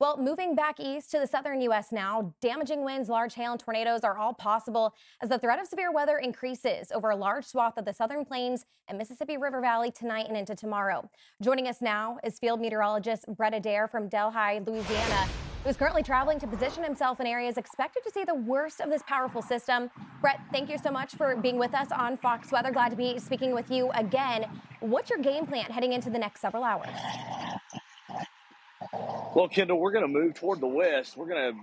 Well, moving back east to the southern U.S. now, damaging winds, large hail, and tornadoes are all possible as the threat of severe weather increases over a large swath of the southern plains and Mississippi River Valley tonight and into tomorrow. Joining us now is field meteorologist Brett Adair from Delhi, Louisiana who is currently traveling to position himself in areas expected to see the worst of this powerful system. Brett, thank you so much for being with us on Fox Weather. Glad to be speaking with you again. What's your game plan heading into the next several hours? Well, Kendall, we're going to move toward the west. We're going to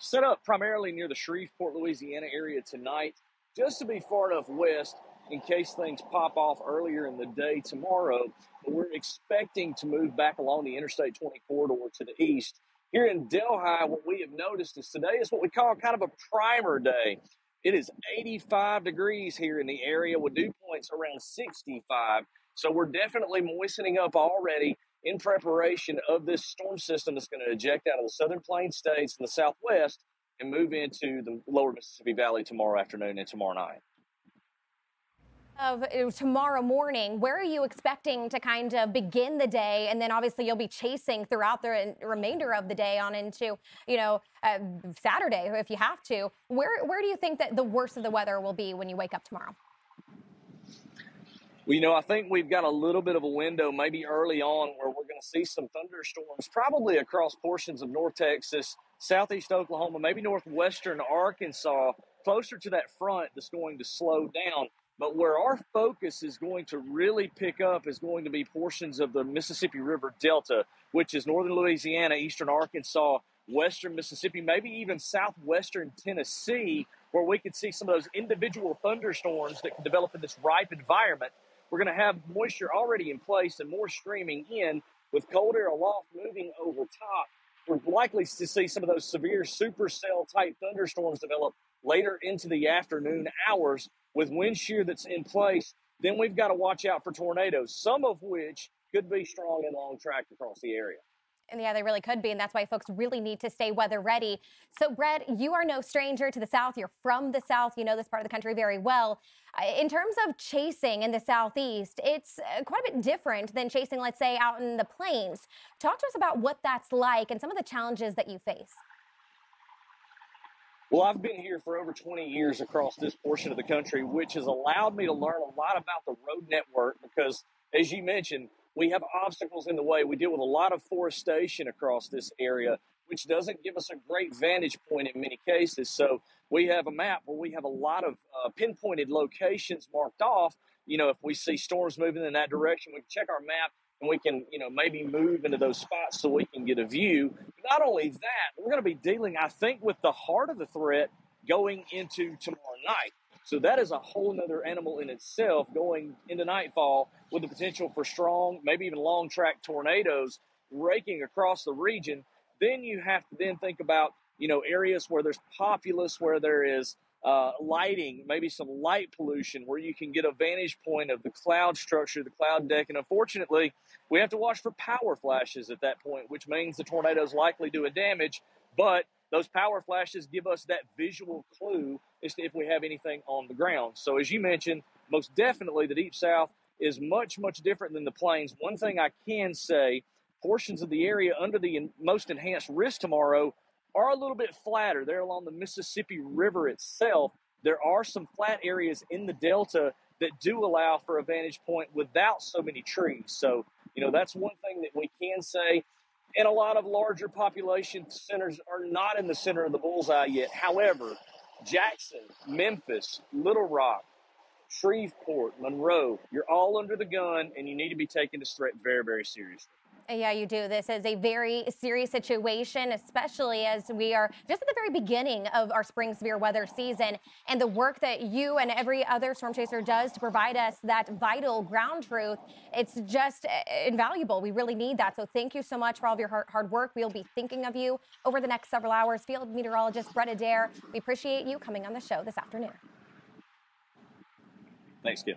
set up primarily near the Shreveport, Louisiana area tonight, just to be far enough west in case things pop off earlier in the day tomorrow. But we're expecting to move back along the Interstate 20 corridor to the east here in Delhi, what we have noticed is today is what we call kind of a primer day. It is 85 degrees here in the area with dew points around 65. So we're definitely moistening up already in preparation of this storm system that's going to eject out of the southern plain states and the southwest and move into the lower Mississippi Valley tomorrow afternoon and tomorrow night of uh, tomorrow morning, where are you expecting to kind of begin the day? And then obviously you'll be chasing throughout the remainder of the day on into, you know, uh, Saturday if you have to. Where, where do you think that the worst of the weather will be when you wake up tomorrow? Well, you know, I think we've got a little bit of a window, maybe early on, where we're going to see some thunderstorms, probably across portions of North Texas, southeast Oklahoma, maybe northwestern Arkansas, closer to that front that's going to slow down. But where our focus is going to really pick up is going to be portions of the Mississippi River Delta, which is northern Louisiana, eastern Arkansas, western Mississippi, maybe even southwestern Tennessee, where we could see some of those individual thunderstorms that can develop in this ripe environment. We're going to have moisture already in place and more streaming in with cold air aloft moving over top. We're likely to see some of those severe supercell type thunderstorms develop later into the afternoon hours with wind shear that's in place, then we've got to watch out for tornadoes, some of which could be strong and long track across the area. And yeah, they really could be. And that's why folks really need to stay weather ready. So, Brett, you are no stranger to the South. You're from the South. You know this part of the country very well. Uh, in terms of chasing in the Southeast, it's uh, quite a bit different than chasing, let's say, out in the plains. Talk to us about what that's like and some of the challenges that you face. Well, I've been here for over 20 years across this portion of the country, which has allowed me to learn a lot about the road network because, as you mentioned, we have obstacles in the way. We deal with a lot of forestation across this area, which doesn't give us a great vantage point in many cases. So we have a map where we have a lot of uh, pinpointed locations marked off. You know, if we see storms moving in that direction, we can check our map and we can, you know, maybe move into those spots so we can get a view. Not only that, we're going to be dealing, I think, with the heart of the threat going into tomorrow night. So that is a whole nother animal in itself going into nightfall with the potential for strong, maybe even long track tornadoes raking across the region. Then you have to then think about, you know, areas where there's populace, where there is uh, lighting, maybe some light pollution, where you can get a vantage point of the cloud structure, the cloud deck. And unfortunately, we have to watch for power flashes at that point, which means the tornado is likely do a damage. But those power flashes give us that visual clue as to if we have anything on the ground. So, as you mentioned, most definitely the Deep South is much, much different than the plains. One thing I can say portions of the area under the most enhanced risk tomorrow are a little bit flatter. They're along the Mississippi River itself. There are some flat areas in the Delta that do allow for a vantage point without so many trees. So, you know, that's one thing that we can say. And a lot of larger population centers are not in the center of the bullseye yet. However, Jackson, Memphis, Little Rock, Shreveport, Monroe, you're all under the gun and you need to be taking this threat very, very seriously. Yeah, you do. This is a very serious situation, especially as we are just at the very beginning of our spring severe weather season. And the work that you and every other storm chaser does to provide us that vital ground truth, it's just uh, invaluable. We really need that. So thank you so much for all of your hard work. We'll be thinking of you over the next several hours. Field meteorologist Brett Adair, we appreciate you coming on the show this afternoon. Thanks, Kim.